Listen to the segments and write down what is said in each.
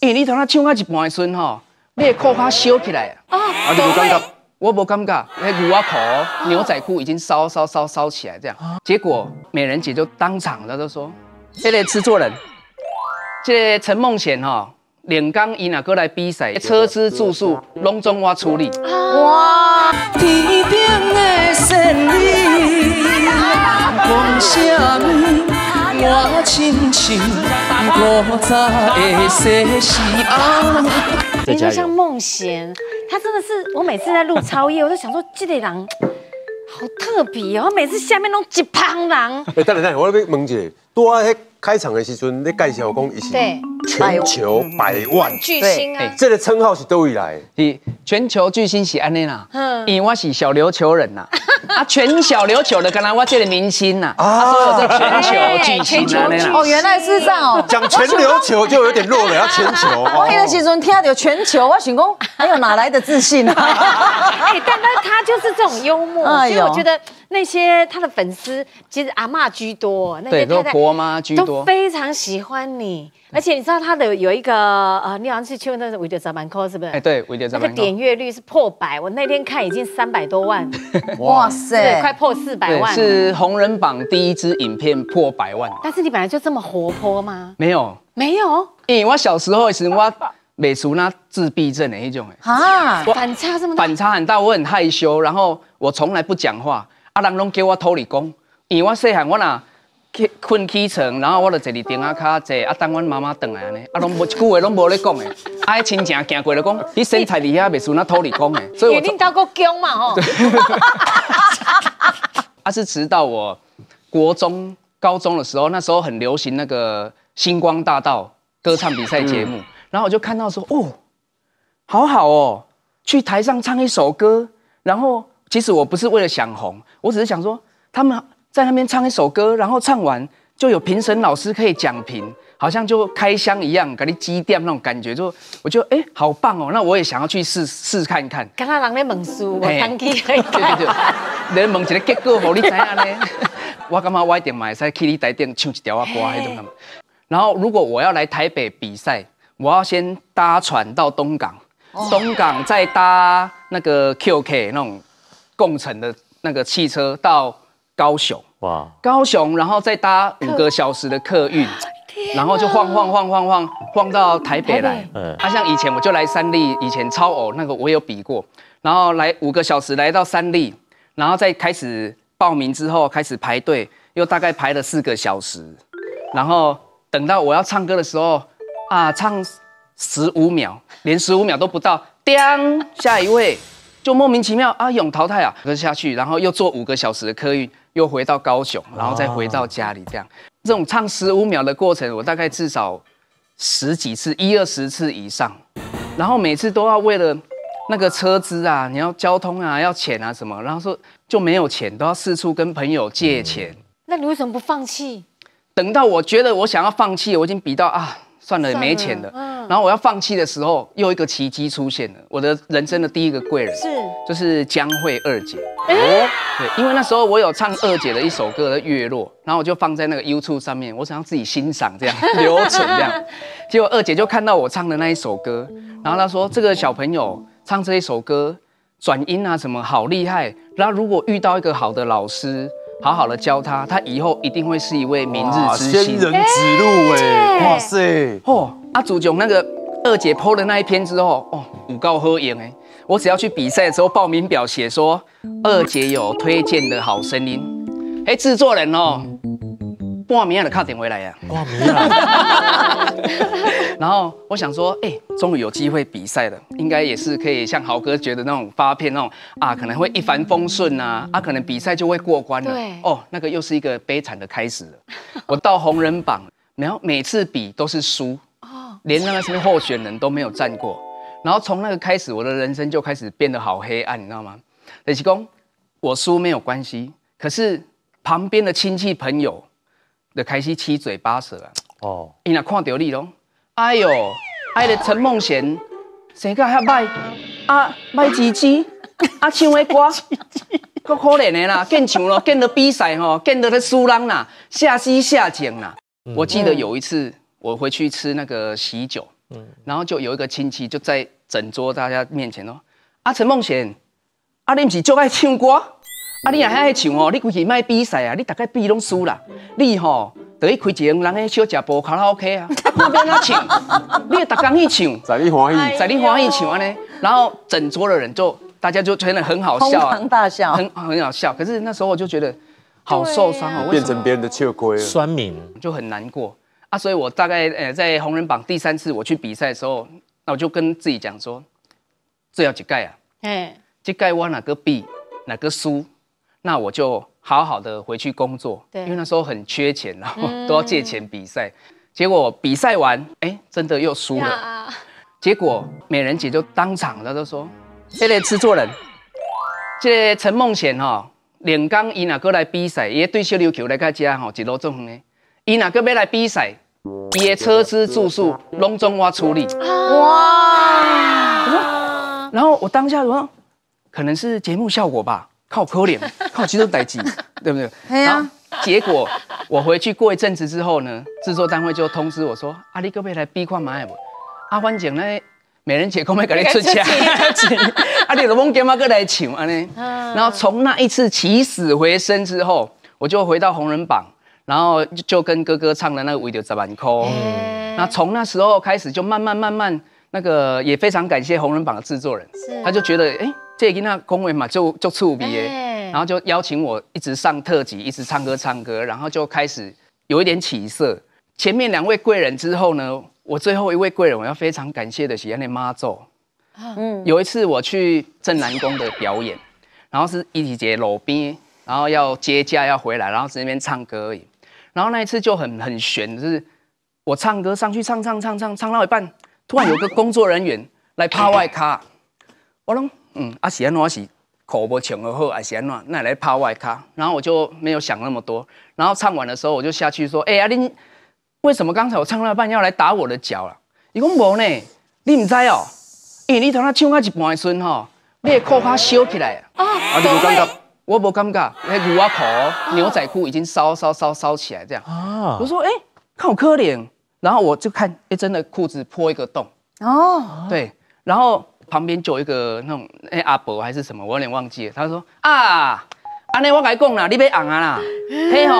因为你同他唱到一半的时阵吼，你的裤脚烧起来啊，啊，你有感觉？我无感觉，那牛仔裤、牛仔裤已经烧烧烧烧起来这样，结果美人姐就当场她就说，这个制作人，这个陈梦贤哈，连刚伊若过来比赛，车资住宿拢总我处理。哇！天顶的仙女，讲什么？我亲像古早的西施啊。你说像梦贤，他真的是我每次在录超夜，我都想说这个人好特别哦，每次下面都一胖人。哎，等等等，我要问一下，多啊，开场的时阵，你介绍讲伊是全球百万。巨星啊，这个称号是都位来？是全球巨星是安尼啦，因为我是小琉球人呐，啊，全小琉球的，刚才我这个明星呐，啊，所以这全球巨星啦，哦，原来是这样哦，讲全琉球就有点弱了，要全球。我那个时阵听到全球，我想讲，还有哪来的自信啊？哎，但但他就是这种幽默，所以我觉得。那些他的粉丝其实阿妈居多，那些太太婆妈居多，都非常喜欢你。而且你知道他的有一个呃，你好像是去问那是维德扎曼科是不是？哎，对，维德扎曼那个点阅率是破百，我那天看已经三百多万，哇塞，快破四百万。是红人榜第一支影片破百万。但是你本来就这么活泼吗？没有，没有。因为我小时候是我美术那自闭症的一种哎，啊，反差这么反差很大，我很害羞，然后我从来不讲话。啊，人拢叫我土里公，因为我细汉我若困起床，然后我就坐伫顶下卡坐，啊等阮妈妈回来安尼，啊拢无一句话拢无咧讲诶，啊亲情行过来讲，你身材厉害，袂输那土里公诶，所以我你到过姜嘛吼，啊是直到我国中、高中的时候，那时候很流行那个星光大道歌唱比赛节目，然后我就看到说，哦，好好哦，去台上唱一首歌，然后。其实我不是为了想红，我只是想说他们在那边唱一首歌，然后唱完就有评审老师可以讲评，好像就开箱一样，给你积淀那种感觉，就我觉得哎，好棒哦！那我也想要去试试看看。刚刚人咧问书，我当机可以。对对对，你 问一个结果，好你知样呢？我感觉我一定买使去你台顶唱一条啊歌那种。然后如果我要来台北比赛，我要先搭船到东港，东港再搭那个 QK 那种。共乘的那个汽车到高雄，哇，高雄，然后再搭五个小时的客运，然后就晃晃晃晃晃晃到台北来。嗯，啊，像以前我就来三立，以前超偶那个我有比过，然后来五个小时来到三立，然后再开始报名之后开始排队，又大概排了四个小时，然后等到我要唱歌的时候，啊，唱十五秒，连十五秒都不到，叮，下一位。就莫名其妙啊，勇淘汰啊，就下去，然后又坐五个小时的客运，又回到高雄，然后再回到家里，这样这种唱十五秒的过程，我大概至少十几次，一二十次以上，然后每次都要为了那个车资啊，你要交通啊，要钱啊什么，然后说就没有钱，都要四处跟朋友借钱。那你为什么不放弃？等到我觉得我想要放弃，我已经比到啊。算了，没钱了。嗯，然后我要放弃的时候，又一个奇迹出现了。我的人生的第一个贵人是，就是江蕙二姐。哦，对，因为那时候我有唱二姐的一首歌的《月落》，然后我就放在那个 YouTube 上面，我想要自己欣赏，这样 留存这样。结果二姐就看到我唱的那一首歌，然后她说：“这个小朋友唱这一首歌，转音啊什么好厉害。然后如果遇到一个好的老师。”好好的教他，他以后一定会是一位明日之星。仙人指路哎，哇塞！哦，阿祖炯那个二姐 PO 的那一篇之后，哦，五告喝赢哎，我只要去比赛的时候，报名表写说二姐有推荐的好声音，哎，制作人哦。半暝的卡点回来呀，半暝啊。然后我想说，哎，终于有机会比赛了，应该也是可以像豪哥觉得那种发片那种啊，可能会一帆风顺啊，啊，可能比赛就会过关了。对，哦，那个又是一个悲惨的开始了。我到红人榜，然后每次比都是输，哦，连那个什么候选人都没有站过。然后从那个开始，我的人生就开始变得好黑暗，你知道吗？雷奇公，我输没有关系，可是旁边的亲戚朋友。的开始七嘴八舌啊！哦，伊若看到你咯，哎呦，哎，个陈梦贤性格遐歹，啊，歹唧唧，啊，唱的歌，够可怜的啦，见唱咯，见到比赛吼，见到咧输人啦，下西下井啦。我记得有一次，我回去吃那个喜酒，嗯，然后就有一个亲戚就在整桌大家面前说：“啊，陈梦贤，啊，你不是就爱唱歌？啊，你也爱唱哦，你规去卖比赛啊，你大概比拢输啦，你吼。”得去开一间人诶小食部卡拉 OK 啊，啊旁边那唱，你也逐工去唱，在你欢喜，在你欢喜唱安尼，然后整桌的人就大家就觉得很好笑，哄堂大笑，很很好笑。可是那时候我就觉得好受伤哦，变成别人的笑亏，酸民。就很难过啊。所以我大概呃在红人榜第三次我去比赛的时候，那我就跟自己讲说，这要几盖啊？哎，这盖我哪个比哪个输，那我就。好好的回去工作，对，因为那时候很缺钱，然后都要借钱比赛。结果比赛完，哎，真的又输了。结果美人姐就当场，她就说：“这个制作人，这陈梦贤哈，连刚伊哪个来比赛，也对小琉球来个家吼，一路纵横的。伊哪个要来比赛，伊的车资住宿拢总我处理。哇！然后我当下说，可能是节目效果吧。”靠可怜，靠其实代志，对不对？然后结果我回去过一阵子之后呢，制作单位就通知我说：“阿你可不可以来比看买不？阿欢姐呢，美人姐可不可以给你出钱？阿 你老公干嘛过来请啊呢？然后从那一次起死回生之后，我就回到红人榜，然后就跟哥哥唱的那个《为了十万块》。那从那时候开始，就慢慢慢慢那个也非常感谢红人榜的制作人，他就觉得哎。这跟那恭维嘛，就就触鼻耶，然后就邀请我一直上特辑，一直唱歌唱歌，然后就开始有一点起色。前面两位贵人之后呢，我最后一位贵人，我要非常感谢的是那妈祖。嗯，有一次我去镇南宫的表演，然后是一体节路边，然后要接驾要回来，然后在那边唱歌而已。然后那一次就很很悬，就是我唱歌上去唱唱唱唱唱到一半，突然有个工作人员来趴外卡，我拢。嗯，啊是安怎是口不清而好，还是安怎那来拍外卡？然后我就没有想那么多。然后唱完的时候，我就下去说：“哎啊，你为什么刚才我唱到一半要来打我的脚了？”伊讲无呢，你唔知哦，因为你头那唱到一半的时阵吼，你的裤卡烧起来啊！啊，你无感觉？我无感觉，那 牛仔裤、牛仔裤已经烧烧烧烧起来这样。啊！我说：“哎，看我可怜。”然后我就看，哎，真的裤子破一个洞。哦。对，然后。旁边就有一个那种哎阿伯还是什么，我有点忘记了。他说啊，安尼我跟你讲啦，你别昂啊啦，嘿吼，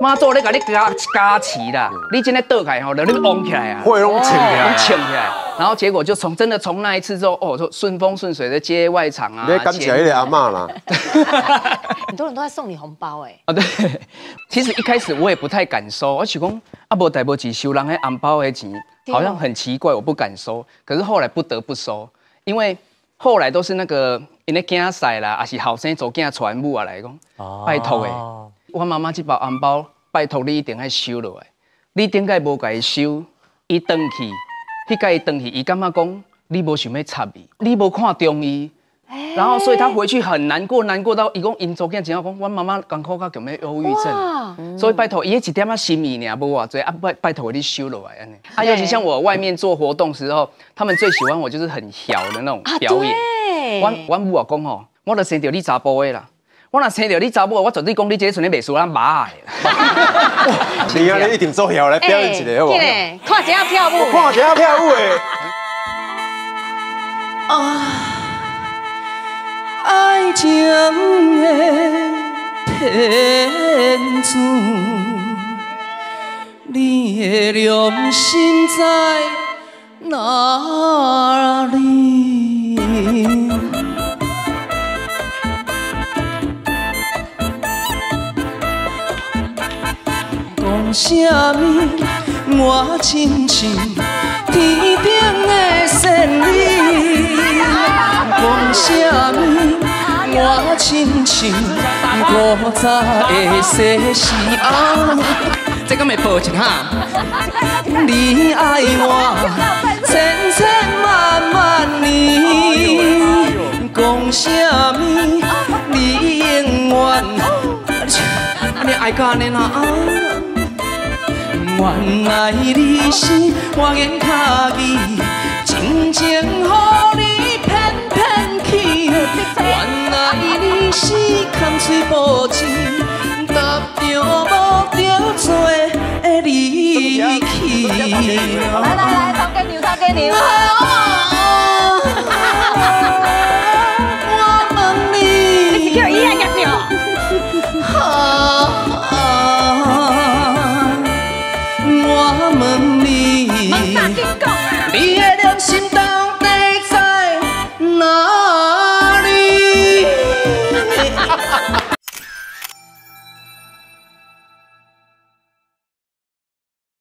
妈做咧给你加加持啦，你今天倒开吼，让你昂起来啊，会拢撑起来，撑起来。然后结果就从真的从那一次之后，哦，就顺风顺水的接外场啊。你感谢那个阿妈啦。很多人都在送你红包哎。啊对，其实一开始我也不太敢收，我想讲啊无大伯只收人迄红包的钱。好像很奇怪，我不敢收，可是后来不得不收，因为后来都是那个因为囝婿啦，也是后生做囝传母啊来讲，拜托诶，我妈妈这包红包，拜托你一定要收落来，你点解无伊收？伊登去，迄个伊登去，伊感觉讲你无想要插伊，你无看中伊。然后，所以他回去很难过，难过到一共因昨天讲讲，我妈妈刚好有咩忧郁症，所以拜托，伊一点仔心意呢，无话做啊，拜拜托你收落来安尼。啊，尤其像我外面做活动时候，他们最喜欢我就是很小的那种表演。我我母啊讲吼，我都生到你查甫的啦，我若生到你查某，我绝对讲你这个纯粹美术咱妈的。你啊，你一定做晓来表演一个好不？看一下跳舞，看一下跳舞的。啊。爱情的骗子，你的良心在哪里？讲什么？我亲像天顶的仙女。讲什么？我亲像古早的西施啊，这个没报警哈。你爱我千千万万年，讲什么？你永远，你爱干的哪？原来你是我眼卡机，真情予你空嘴